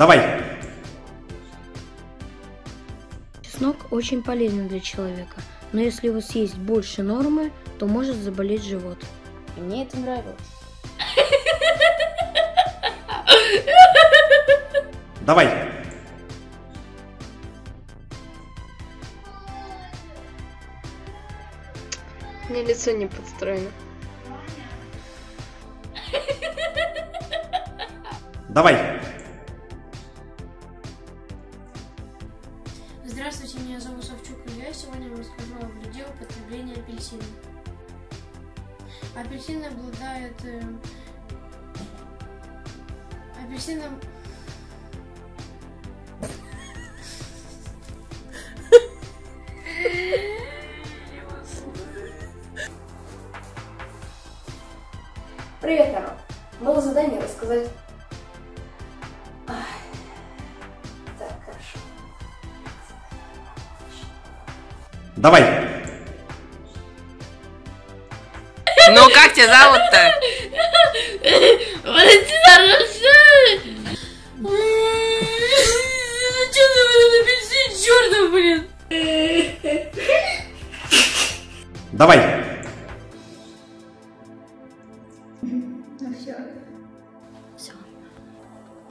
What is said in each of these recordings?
Давай. Чеснок очень полезен для человека, но если его съесть больше нормы, то может заболеть живот. И мне это нравилось. Давай. Меня лицо не подстроено. Давай. Здравствуйте, меня зовут Савчук. Сегодня я вам расскажу о вреде употребления апельсина. Апельсины обладают... э, апельсином... Привет, народ! Было задание рассказать... Давай. Ну, как тебя зовут-то? Чертов, блин? Давай. Ну все. Все.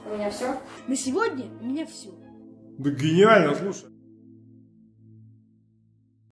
У меня все. На сегодня у меня все. Да гениально, слушай.